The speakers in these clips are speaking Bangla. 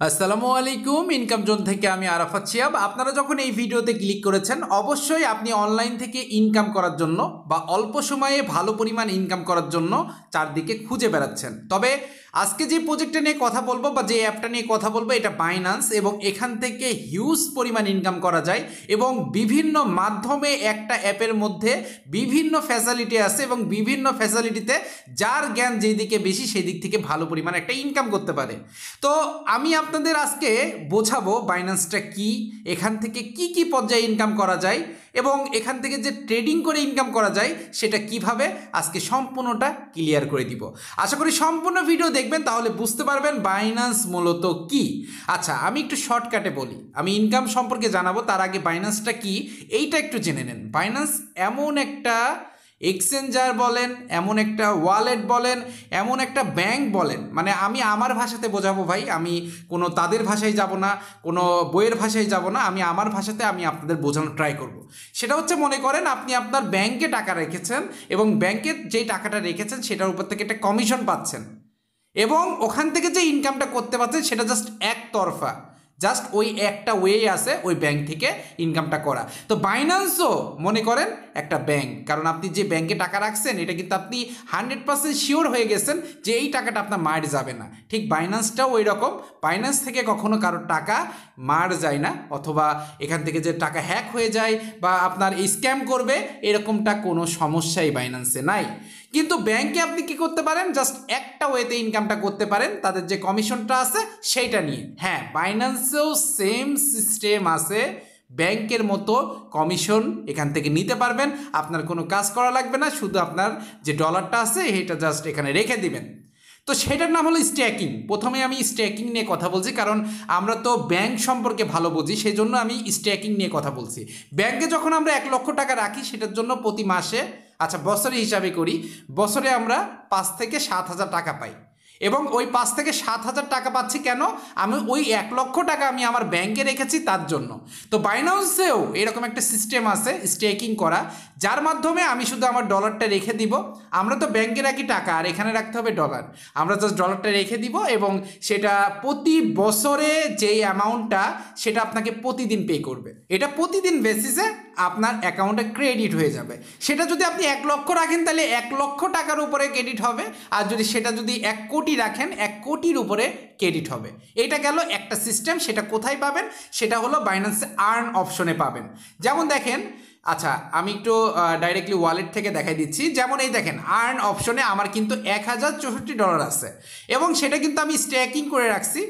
আসসালামু আলাইকুম, ইনকাম জোন থেকে আমি আরাফাত শিয়াব। আপনারা যখন এই ভিডিওতে ক্লিক করেছেন, অবশ্যই আপনি অনলাইন থেকে ইনকাম করার জন্য বা অল্প সময়ে ভালো পরিমাণ ইনকাম করার জন্য চারদিকে খুঁজে বেড়াচ্ছেন। তবে আজকে যে প্রজেক্টটা নিয়ে কথা বলব বা যে অ্যাপটা নিয়ে কথা বলব, এটা বাইনান্স এবং এখান থেকে হিউজ পরিমাণ ইনকাম করা যায় এবং বিভিন্ন মাধ্যমে একটা অ্যাপের মধ্যে বিভিন্ন ফ্যাসিলিটি আছে এবং বিভিন্ন ফ্যাসিলিটিতে যার জ্ঞান যেই দিকে বেশি সেই দিক থেকে ভালো পরিমাণ একটা ইনকাম করতে পারে। তো আমি আপনাদের আজকে বোঝাবো বাইন্যান্সটা কি, এখান থেকে কি কি পর্যায়ে ইনকাম করা যায় এবং এখান থেকে যে ট্রেডিং করে ইনকাম করা যায়, সেটা কীভাবে, আজকে সম্পূর্ণটা ক্লিয়ার করে দিব। আশা করি সম্পূর্ণ ভিডিও দেখবেন, তাহলে বুঝতে পারবেন বাইন্যান্স মূলত কি। আচ্ছা আমি একটু শর্টকাটে বলি। আমি ইনকাম সম্পর্কে জানাব, তার আগে বাইন্যান্সটা কি, এইটা একটু জেনে নেন। বাইন্যান্স এমন একটা এক্সচেঞ্জার বলেন, এমন একটা ওয়ালেট বলেন, এমন একটা ব্যাংক বলেন। মানে আমি আমার ভাষাতে বোঝাবো ভাই, আমি কোনো তাদের ভাষায় যাব না, কোনো বইয়ের ভাষায় যাব না, আমি আমার ভাষাতে আমি আপনাদের বোঝানোর ট্রাই করব। সেটা হচ্ছে মনে করেন আপনি আপনার ব্যাংকে টাকা রেখেছেন এবং ব্যাংকে যেই টাকাটা রেখেছেন সেটার উপর থেকে একটা কমিশন পাচ্ছেন। এবং ওখান থেকে যে ইনকামটা করতে পারছেন সেটা জাস্ট একতরফা জাস্ট ওই একটা ওয়ে আছে, ওই ব্যাংক থেকে ইনকামটা করা। তো বাইন্যান্সও মনে করেন, একটা ব্যাংক কারণ আপনি যে ব্যাংকে টাকা রাখছেন, এটা কিন্তু আপনি হান্ড্রেড পার্সেন্ট শিওর হয়ে গেছেন যে এই টাকাটা আপনার মার যাবে না। ঠিক বাইন্যান্সটাও ওই রকম। বাইন্যান্স থেকে কখনো কারোর টাকা মার যায় না, অথবা এখান থেকে যে টাকা হ্যাক হয়ে যায় বা আপনার স্ক্যাম করবে, এরকমটা কোনো সমস্যাই বাইন্যান্সে নাই। কিন্তু ব্যাংকে আপনি কি করতে পারেন? জাস্ট একটা ওয়েতে ইনকামটা করতে পারেন। তাদের যে কমিশনটা আছে, সেইটা নিয়ে। হ্যাঁ বাইন্যান্সেও সেম সিস্টেম আছে। ব্যাংকের মতো কমিশন এখান থেকে নিতে পারবেন। আপনার কোনো কাজ করা লাগবে না। শুধু আপনার যে ডলারটা আছে এটা জাস্ট এখানে রেখে দিবেন। তো সেটার নাম হলো স্ট্যাকিং প্রথমে আমি স্ট্যাকিং নিয়ে কথা বলছি, কারণ আমরা তো ব্যাংক সম্পর্কে ভালো বুঝি সেই জন্য আমি স্ট্যাকিং নিয়ে কথা বলছি। ব্যাংকে যখন আমরা এক লক্ষ টাকা রাখি, সেটার জন্য প্রতি মাসে আচ্ছা বছরে হিসাবে করি, বছরে আমরা পাঁচ থেকে সাত হাজার টাকা পাই। এবং ওই পাঁচ থেকে সাত হাজার টাকা পাচ্ছি কেন? আমি ওই এক লক্ষ টাকা আমি আমার ব্যাংকে রেখেছি তার জন্য। তো বাইনান্সেও এরকম একটা সিস্টেম আছে স্টেকিং করা যার মাধ্যমে আমি শুধু আমার ডলারটা রেখে দিব, আমরা তো ব্যাংকে রাখি টাকা, আর এখানে রাখতে হবে ডলার আমরা জাস্ট ডলারটা রেখে দিব এবং সেটা প্রতি বছরে যেই অ্যামাউন্টটা সেটা আপনাকে প্রতিদিন পে করবে। এটা প্রতিদিন বেসিসে আপনার অ্যাকাউন্টে ক্রেডিট হয়ে যাবে। সেটা যদি আপনি এক লক্ষ রাখেন, তাহলে এক লক্ষ টাকার উপরে ক্রেডিট হবে। আর যদি সেটা যদি এক কোটি রাখেন, এক কোটির উপরে ক্রেডিট হবে। এটা গেল একটা সিস্টেম সেটা কোথায় পাবেন? সেটা হলো বাইন্যান্সে আর্ন অপশনে পাবেন। যেমন দেখেন আচ্ছা আমি একটু ডাইরেক্টলি ওয়ালেট থেকে দেখাই দিচ্ছি। যেমন এই দেখেন আর্ন অপশনে আমার কিন্তু এক হাজার চৌষট্টি ডলার আছে। এবং সেটা কিন্তু আমি স্ট্যাকিং করে রাখছি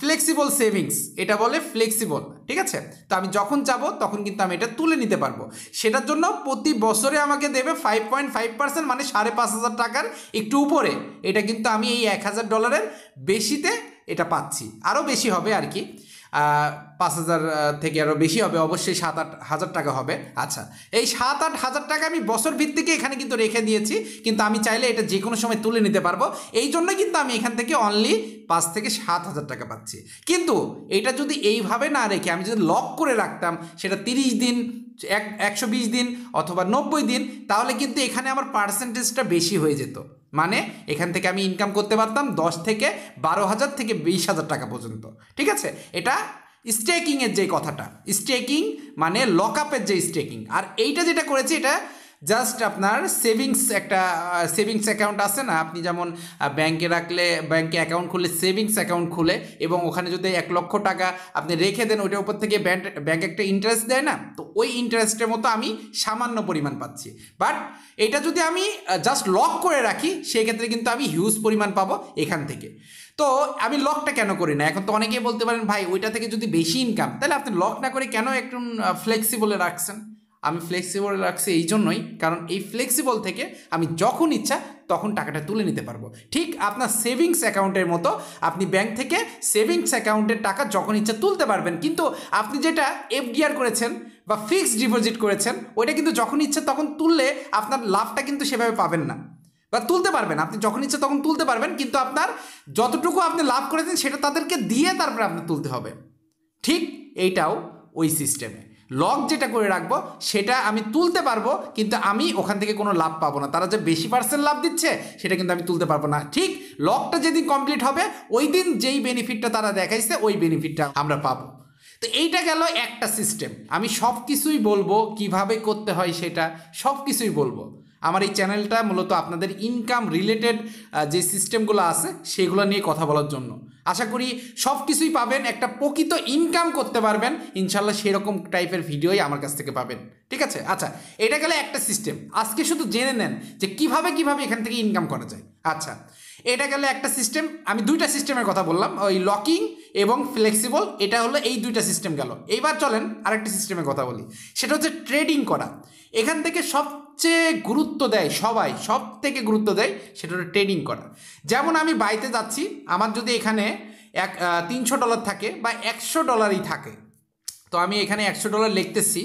ফ্লেক্সিবল সেভিংস এটা বলে ফ্লেক্সিবল ঠিক আছে? তো আমি যখন যাব, তখন কিন্তু আমি এটা তুলে নিতে পারব। সেটার জন্য প্রতি বছরে আমাকে দেবে ফাইভ পয়েন্ট ফাইভ পার্সেন্ট মানে সাড়ে পাঁচ হাজার টাকার একটু উপরে। এটা কিন্তু আমি এই এক হাজার ডলারের বেশিতে এটা পাচ্ছি। আরও বেশি হবে আর কি। পাঁচ হাজার থেকে আরও বেশি হবে। অবশ্যই সাত আট হাজার টাকা হবে। আচ্ছা এই সাত আট হাজার টাকা আমি বছর ভিত্তিকে এখানে কিন্তু রেখে দিয়েছি। কিন্তু আমি চাইলে এটা যে কোনো সময় তুলে নিতে পারব। এই জন্য কিন্তু আমি এখান থেকে অনলি পাঁচ থেকে সাত হাজার টাকা পাচ্ছি। কিন্তু এটা যদি এইভাবে না রেখে আমি যদি লক করে রাখতাম, সেটা তিরিশ দিন, এক, একশো দিন অথবা নব্বই দিন, তাহলে কিন্তু এখানে আমার পার্সেন্টেজটা বেশি হয়ে যেত। মানে এখান থেকে আমি ইনকাম করতে পারতাম দশ থেকে বারো হাজার থেকে বিশ হাজার টাকা পর্যন্ত। ঠিক আছে? এটা স্টেকিংয়ের যে কথাটা স্টেকিং মানে লক আপের যে স্টেকিং আর এইটা যেটা করেছে, এটা জাস্ট আপনার সেভিংস একটা সেভিংস অ্যাকাউন্ট আছে না? আপনি যেমন ব্যাংকে রাখলে ব্যাংকে অ্যাকাউন্ট খুললে সেভিংস অ্যাকাউন্ট খুলে এবং ওখানে যদি এক লক্ষ টাকা আপনি রেখে দেন, ওইটার উপর থেকে ব্যাংক একটা ইন্টারেস্ট দেয় না? তো ওই ইন্টারেস্টের মতো আমি সামান্য পরিমাণ পাচ্ছি। বাট এটা যদি আমি জাস্ট লক করে রাখি সেক্ষেত্রে কিন্তু আমি হিউজ পরিমাণ পাবো এখান থেকে। তো আমি লকটা কেন করি না? এখন তো অনেকেই বলতে পারেন, ভাই, ওইটা থেকে যদি বেশি ইনকাম তাহলে আপনি লক না করে কেন একটু ফ্লেক্সিবলে রাখছেন? আমি ফ্লেক্সিবল রাখছি এই জন্যই কারণ এই ফ্লেক্সিবল থেকে আমি যখন ইচ্ছা তখন টাকাটা তুলে নিতে পারব। ঠিক আপনার সেভিংস অ্যাকাউন্টের মতো আপনি ব্যাংক থেকে সেভিংস অ্যাকাউন্টের টাকা যখন ইচ্ছা তুলতে পারবেন, কিন্তু আপনি যেটা এফডিআর করেছেন বা ফিক্সড ডিপোজিট করেছেন, ওইটা কিন্তু যখন ইচ্ছা তখন তুললে আপনার লাভটা কিন্তু সেভাবে পাবেন না। বা তুলতে পারবেন, আপনি যখন ইচ্ছে তখন তুলতে পারবেন, কিন্তু আপনার যতটুকু আপনি লাভ করেছেন সেটা তাদেরকে দিয়ে তারপরে আপনি তুলতে হবে। ঠিক এইটাও ওই সিস্টেমে লক যেটা করে রাখব, সেটা আমি তুলতে পারব, কিন্তু আমি ওখান থেকে কোনো লাভ পাবো না। তারা যে বেশি পার্সেন্ট লাভ দিচ্ছে, সেটা কিন্তু আমি তুলতে পারব না। ঠিক লকটা যেদিন কমপ্লিট হবে ওই দিন যেই বেনিফিটটা তারা দেখাইছে, ওই বেনিফিটটা আমরা পাবো। তো এইটা গেল একটা সিস্টেম আমি সব কিছুই বলব, কীভাবে করতে হয় সেটা সব কিছুই বলব। আমার এই চ্যানেলটা মূলত আপনাদের ইনকাম রিলেটেড যে সিস্টেমগুলো আছে, সেগুলো নিয়ে কথা বলার জন্য। আশা করি সব কিছুই পাবেন, একটা প্রকৃত ইনকাম করতে পারবেন। ইনশাল্লাহ সেরকম টাইপের ভিডিওই আমার কাছ থেকে পাবেন। ঠিক আছে? আচ্ছা এটা গেলে একটা সিস্টেম আজকে শুধু জেনে নেন যে কীভাবে কীভাবে এখান থেকে ইনকাম করা যায়। আচ্ছা এটা গেলে একটা সিস্টেম আমি দুইটা সিস্টেমের কথা বললাম, ওই লকিং এবং ফ্লেক্সিবল এটা হলো এই দুইটা সিস্টেম গেল। এইবার চলেন আরেকটা সিস্টেমের কথা বলি। সেটা হচ্ছে ট্রেডিং করা। এখান থেকে সবচেয়ে গুরুত্ব দেয় সবাই সব থেকে গুরুত্ব দেয় সেটা হলো ট্রেডিং করা। যেমন আমি বাইতে যাচ্ছি, আমার যদি এখানে এক তিনশো ডলার থাকে বা একশো ডলারই থাকে, তো আমি এখানে একশো ডলার লিখতেছি,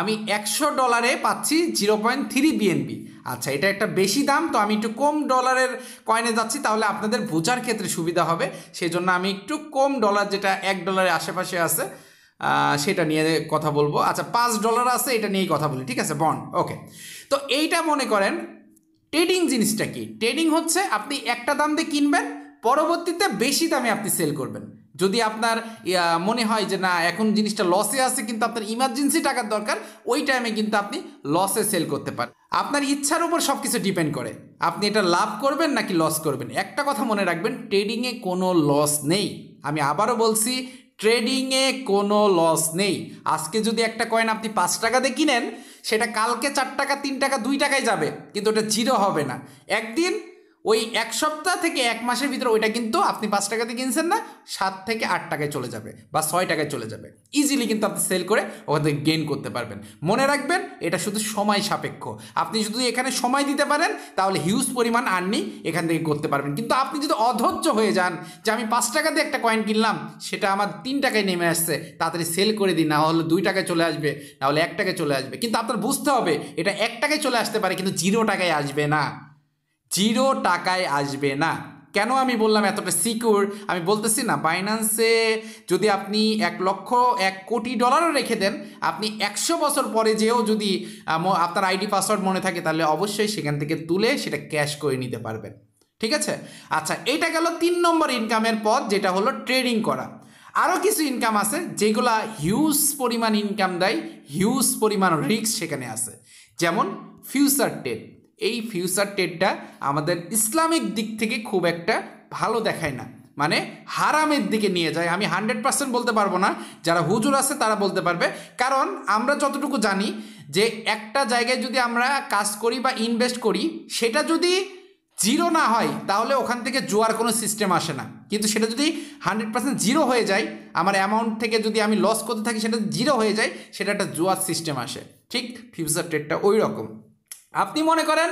আমি একশো ডলারে পাচ্ছি জিরো পয়েন্ট থ্রি বিএনপি আচ্ছা এটা একটা বেশি দাম, তো আমি একটু কম ডলারের কয়েনে যাচ্ছি, তাহলে আপনাদের বোঝার ক্ষেত্রে সুবিধা হবে। সেই জন্য আমি একটু কম ডলার যেটা এক ডলারের আশেপাশে আছে সেটা নিয়ে কথা বলব। আচ্ছা পাঁচ ডলার আছে, এটা নিয়েই কথা বলি, ঠিক আছে? Bond, okay. তো এইটা মনে করেন, ট্রেডিং জিনিসটা কি? ট্রেডিং হচ্ছে আপনি একটা দাম দিয়ে কিনবেন, পরবর্তীতে বেশি দামে আপনি সেল করবেন। যদি আপনার মনে হয় যে না, এখন জিনিসটা লসে আছে, কিন্তু আপনার ইমার্জেন্সি টাকার দরকার, ওই টাইমে কিন্তু আপনি লসে সেল করতে পারেন। আপনার ইচ্ছার উপর সব কিছু ডিপেন্ড করে। আপনি এটা লাভ করবেন নাকি লস করবেন? একটা কথা মনে রাখবেন ট্রেডিংয়ে কোনো লস নেই। আমি আবারও বলছি ট্রেডিংয়ে কোনো লস নেই। আজকে যদি একটা কয়েন আপনি পাঁচ টাকাতে কিনেন, সেটা কালকে চার টাকা, তিন টাকা, দুই টাকায় যাবে, কিন্তু ওটা জিরো হবে না। একদিন ওই এক সপ্তাহ থেকে এক মাসের ভিতরে ওইটা কিন্তু আপনি পাঁচ টাকাতে কিনছেন না, সাত থেকে আট টাকায় চলে যাবে বা ছয় টাকায় চলে যাবে। ইজিলি কিন্তু আপনি সেল করে ওখান থেকে গেইন করতে পারবেন। মনে রাখবেন, এটা শুধু সময় সাপেক্ষ। আপনি যদি এখানে সময় দিতে পারেন, তাহলে হিউজ পরিমাণ আর্নি এখান থেকে করতে পারবেন। কিন্তু আপনি যদি অধৈর্য হয়ে যান, যে আমি পাঁচ টাকাতে একটা কয়েন কিনলাম, সেটা আমার তিন টাকায় নেমে আসছে, তাড়াতাড়ি সেল করে দিই না হলে দুই টাকায় চলে আসবে, না হলে এক টাকায় চলে আসবে। কিন্তু আপনার বুঝতে হবে, এটা এক টাকায় চলে আসতে পারে, কিন্তু জিরো টাকায় আসবে না। জিরো টাকায় আসবে না। কেন আমি বললাম এতটা সিকিউর আমি বলতেছি না বাইন্যান্সে যদি আপনি এক লক্ষ এক কোটি ডলারও রেখে দেন, আপনি একশো বছর পরে যেও যদি আপনার আইডি পাসওয়ার্ড মনে থাকে, তাহলে অবশ্যই সেখান থেকে তুলে সেটা ক্যাশ করে নিতে পারবেন। ঠিক আছে? আচ্ছা এটা গেল তিন নম্বর ইনকামের পথ, যেটা হলো ট্রেডিং করা। আরও কিছু ইনকাম আছে, যেগুলা হিউজ পরিমাণ ইনকাম দেয় হিউজ পরিমাণ রিস্ক সেখানে আছে। যেমন ফিউচার ট্রেড এই ফিউচার ট্রেডটা আমাদের ইসলামিক দিক থেকে খুব একটা ভালো দেখায় না। মানে হারামের দিকে নিয়ে যায়। আমি হান্ড্রেড পার্সেন্ট বলতে পারব না। যারা হুজুর আছে, তারা বলতে পারবে। কারণ আমরা যতটুকু জানি যে একটা জায়গায় যদি আমরা কাজ করি বা ইনভেস্ট করি, সেটা যদি জিরো না হয়, তাহলে ওখান থেকে জোয়ার কোনো সিস্টেম আসে না। কিন্তু সেটা যদি হান্ড্রেড পার্সেন্ট জিরো হয়ে যায়, আমার অ্যামাউন্ট থেকে যদি আমি লস করতে থাকি, সেটা জিরো হয়ে যায়, সেটা একটা জোয়ার সিস্টেম আসে। ঠিক? ফিউচার ট্রেডটা ওই রকম আপনি মনে করেন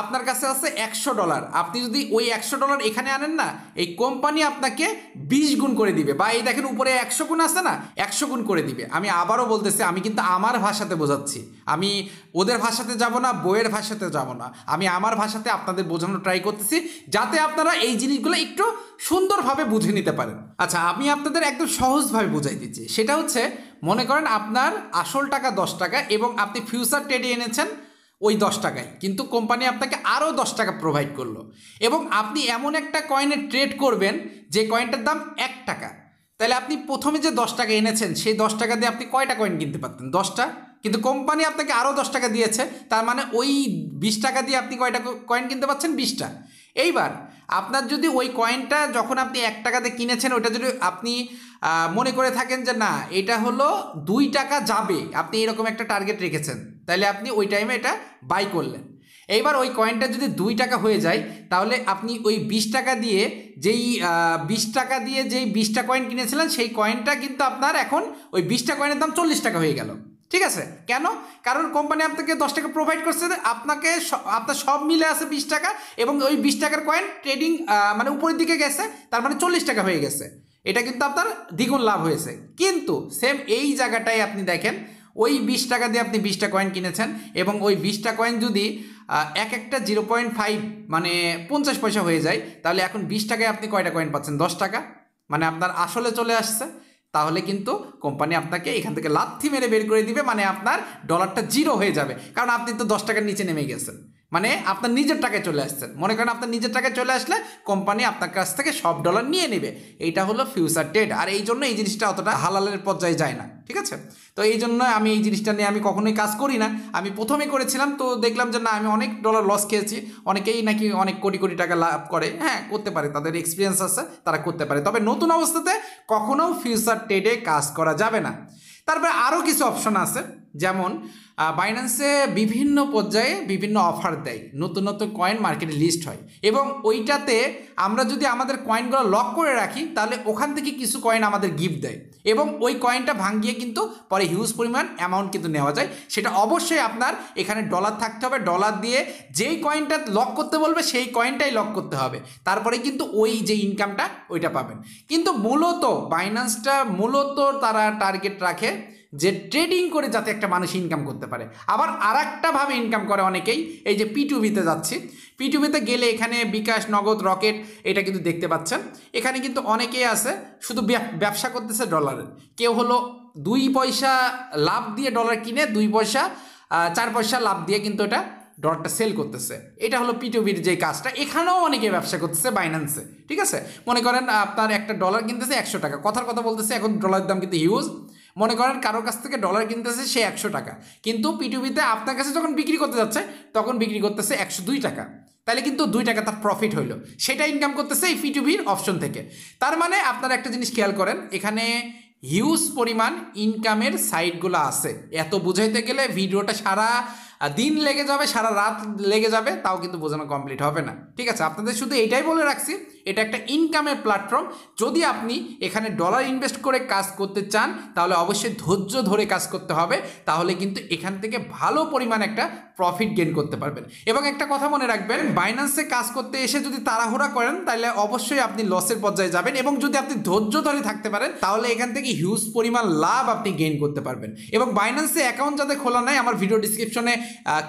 আপনার কাছে আছে একশো ডলার। আপনি যদি ওই একশো ডলার এখানে আনেন না, এই কোম্পানি আপনাকে বিশ গুণ করে দিবে। বা এই দেখেন উপরে একশো গুণ আছে না, একশো গুণ করে দিবে। আমি আবারও বলতেছি, আমি কিন্তু আমার ভাষাতে বোঝাচ্ছি। আমি ওদের ভাষাতে যাব না, বইয়ের ভাষাতে যাব না। আমি আমার ভাষাতে আপনাদের বোঝানোর ট্রাই করতেছি, যাতে আপনারা এই জিনিসগুলো একটু সুন্দরভাবে বুঝে নিতে পারেন। আচ্ছা আমি আপনাদের একদম সহজভাবে বুঝাই দিচ্ছি। সেটা হচ্ছে, মনে করেন আপনার আসল টাকা দশ টাকা এবং আপনি ফিউচার ট্রেডে এনেছেন ওই দশ টাকায়। কিন্তু কোম্পানি আপনাকে আরও দশ টাকা প্রোভাইড করল। এবং আপনি এমন একটা কয়েনে ট্রেড করবেন, যে কয়েনটার দাম এক টাকা। তাহলে আপনি প্রথমে যে দশ টাকা এনেছেন, সেই দশ টাকা দিয়ে আপনি কয়টা কয়েন কিনতে পারতেন? দশটা? কিন্তু কোম্পানি আপনাকে আরও দশ টাকা দিয়েছে, তার মানে ওই বিশ টাকা দিয়ে আপনি কয়টা কয়েন কিনতে পারছেন? বিশটা। এইবার, আপনার যদি ওই কয়েনটা যখন আপনি এক টাকাতে কিনেছেন ওটা যদি আপনি মনে করে থাকেন যে না, এটা হলো দুই টাকা যাবে, আপনি এরকম একটা টার্গেট রেখেছেন। তাহলে আপনি ওই টাইমে এটা বাই করলেন। এইবার ওই কয়েনটা যদি দুই টাকা হয়ে যায়, তাহলে আপনি ওই বিশ টাকা দিয়ে যেই বিশ টাকা দিয়ে যেই বিশটা কয়েন কিনেছিলেন, সেই কয়েনটা কিন্তু আপনার এখন ওই বিশটা কয়েনের দাম চল্লিশ টাকা হয়ে গেল। ঠিক আছে? কেন? কারণ কোম্পানি আপনাকে দশ টাকা প্রোভাইড করছে, আপনাকে আপনার সব মিলে আছে বিশ টাকা এবং ওই বিশ টাকার কয়েন ট্রেডিং মানে উপরের দিকে গেছে, তার মানে চল্লিশ টাকা হয়ে গেছে। এটা কিন্তু আপনার দ্বিগুণ লাভ হয়েছে। কিন্তু সেম এই জায়গাটায় আপনি দেখেন ওই বিশ টাকা দিয়ে আপনি বিশটা কয়েন কিনেছেন এবং ওই বিশটা কয়েন যদি এক একটা জিরো পয়েন্ট ফাইভ মানে পঞ্চাশ পয়সা হয়ে যায়, তাহলে এখন বিশ টাকায় আপনি কয়টা কয়েন পাচ্ছেন? দশ টাকা? মানে আপনার আসলে চলে আসছে। তাহলে কিন্তু কোম্পানি আপনাকে এখান থেকে লাথি মেরে বের করে দিবে মানে আপনার ডলারটা জিরো হয়ে যাবে। কারণ আপনি তো দশ টাকার নিচে নেমে গেছেন। মানে আপনার নিজের টাকায় চলে আসছেন। মনে করেন আপনার নিজের টাকায় চলে আসলে কোম্পানি আপনার কাছ থেকে সব ডলার নিয়ে নেবে। এইটা হলো ফিউচার ডেট আর এই জন্য এই জিনিসটা অতটা হালালের পর্যায়ে যায় না, ঠিক আছে? তো এই জন্য আমি এই জিনিসটা নিয়ে আমি কখনোই কাজ করি না। আমি প্রথমে করেছিলাম তো দেখলাম যে না, আমি অনেক ডলার লস খেয়েছি। অনেকেই নাকি অনেক কোটি কোটি টাকা লাভ করে। হ্যাঁ করতে পারে, তাদের এক্সপিরিয়েন্স আছে, তারা করতে পারে। তবে নতুন অবস্থাতে কখনো ফিউচার ট্রেডে কাজ করা যাবে না। তারপরে আরও কিছু অপশন আছে, যেমন বাইন্যান্সে বিভিন্ন পর্যায়ে বিভিন্ন অফার দেয়। নতুন নতুন কয়েন মার্কেটে লিস্ট হয়। এবং ওইটাতে আমরা যদি আমাদের কয়েনগুলো লক করে রাখি, তাহলে ওখান থেকে কিছু কয়েন আমাদের গিফট দেয়। এবং ওই কয়েনটা ভাঙিয়ে কিন্তু পরে হিউজ পরিমাণ অ্যামাউন্ট কিন্তু নেওয়া যায়। সেটা অবশ্যই আপনার এখানে ডলার থাকতে হবে। ডলার দিয়ে যেই কয়েনটা লক করতে বলবে, সেই কয়েনটাই লক করতে হবে। তারপরে কিন্তু ওই যে ইনকামটা ওইটা পাবেন। কিন্তু মূলত বাইন্যান্সটা মূলত তারা টার্গেট রাখে যে ট্রেডিং করে যাতে একটা মানুষ ইনকাম করতে পারে। আবার আর ভাবে ইনকাম করে অনেকেই, এই যে পিটুবিতে যাচ্ছি। পিটুবিতে গেলে এখানে বিকাশ, নগদ, রকেট, এটা কিন্তু দেখতে পাচ্ছেন। এখানে কিন্তু অনেকেই আছে, শুধু ব্যবসা করতেছে ডলারের কেউ হলো দুই পয়সা লাভ দিয়ে ডলার কিনে, দুই পয়সা চার পয়সা লাভ দিয়ে কিন্তু এটা ডলারটা সেল করতেছে। এটা হলো পিটুবির যে কাজটা। এখানেও অনেকে ব্যবসা করতেছে বাইন্যান্সে ঠিক আছে? মনে করেন আপনার একটা ডলার কিনতেছে একশো টাকা। কথার কথা বলতেছে, এখন ডলারের দাম কিন্তু হিউজ মনে করেন কারোর কাছ থেকে ডলার কিনতেছে সে একশো টাকা। কিন্তু পিটুবিতে আপনার কাছে যখন বিক্রি করতে যাচ্ছে, তখন বিক্রি করতেছে একশো দুই টাকা। তাহলে কিন্তু দুই টাকা তার প্রফিট হইল। সেটা ইনকাম করতেছে এই পিটুবির অপশন থেকে। তার মানে আপনারা একটা জিনিস খেয়াল করেন, এখানে হিউজ পরিমাণ ইনকামের সাইটগুলো আছে। এত বুঝাইতে গেলে ভিডিওটা সারা দিন লেগে যাবে, সারা রাত লেগে যাবে, তাও কিন্তু বোঝানো কমপ্লিট হবে না। ঠিক আছে, আপনাদের শুধু এটাই বলে রাখছি, এটা একটা ইনকামের প্ল্যাটফর্ম যদি আপনি এখানে ডলার ইনভেস্ট করে কাজ করতে চান, তাহলে অবশ্যই ধৈর্য ধরে কাজ করতে হবে, তাহলে কিন্তু এখান থেকে ভালো পরিমাণ একটা প্রফিট গেন করতে পারবেন। এবং একটা কথা মনে রাখবেন বাইন্যান্সে কাজ করতে এসে যদি তাড়াহুড়া করেন, তাহলে অবশ্যই আপনি লসের পর্যায়ে যাবেন এবং যদি আপনি ধৈর্য ধরে থাকতে পারেন, তাহলে এখান থেকে হিউজ পরিমাণ লাভ আপনি গেইন করতে পারবেন। এবং বাইন্যান্সে অ্যাকাউন্ট যাতে খোলা নাই, আমার ভিডিও ডিসক্রিপশনে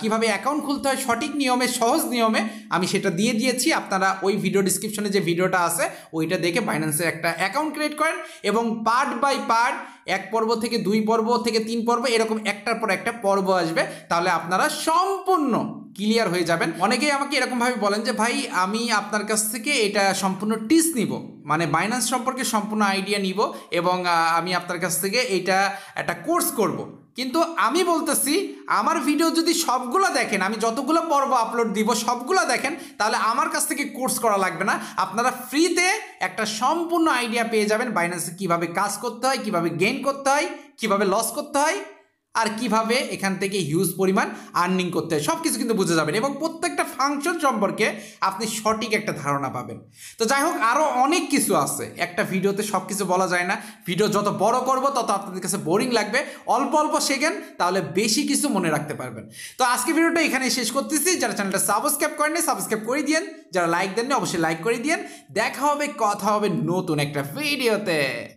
কীভাবে অ্যাকাউন্ট খুলতে হয়, সঠিক নিয়মে, সহজ নিয়মে আমি সেটা দিয়ে দিয়েছি, আপনারা ওই ভিডিও ডিসক্রিপশনে যে ভিডিওটা আছে, ওইটা দেখে বাইন্যান্সের একটা অ্যাকাউন্ট ক্রিয়েট করেন এবং পার্ট বাই পার্ট এক পর্ব থেকে দুই পর্ব থেকে তিন পর্ব, এরকম একটার পর একটা পর্ব আসবে, তাহলে আপনারা সম্পূর্ণ ক্লিয়ার হয়ে যাবেন। অনেকেই আমাকে এরকমভাবে বলেন যে, ভাই, আমি আপনার কাছ থেকে এটা সম্পূর্ণ টিস নিব মানে বাইন্যান্স সম্পর্কে সম্পূর্ণ আইডিয়া নিব এবং আমি আপনার কাছ থেকে এটা একটা কোর্স করব। কিন্তু আমি বলতেছি, আমার ভিডিও যদি সবগুলো দেখেন, আমি যতগুলো পর্ব আপলোড দিব, সবগুলো দেখেন, তাহলে আমার কাছ থেকে কোর্স করা লাগবে না। আপনারা ফ্রিতে একটা সম্পূর্ণ আইডিয়া পেয়ে যাবেন বাইন্যান্সে কীভাবে কাজ করতে হয়, কীভাবে গেইন করতে হয়, কীভাবে লস করতে হয়। আর কীভাবে এখান থেকে হিউজ পরিমাণ আর্নিং করতে হয় সব কিছু কিন্তু বুঝে যাবেন। এবং প্রত্যেকটা ফাংশন সম্পর্কে আপনি সঠিক একটা ধারণা পাবেন। তো যাই হোক আরও অনেক কিছু আছে। একটা ভিডিওতে সব কিছু বলা যায় না। ভিডিও যত বড় করব, তত আপনাদের কাছে বোরিং লাগবে। অল্প অল্প শেখেন, তাহলে বেশি কিছু মনে রাখতে পারবেন। তো আজকে ভিডিওটা এখানে শেষ করতেছি। যারা চ্যানেলটা সাবস্ক্রাইব করেন সাবস্ক্রাইব করে দিয়েন। যারা লাইক দেননি, অবশ্যই লাইক করে দিয়েন। দেখা হবে, কথা হবে নতুন একটা ভিডিওতে।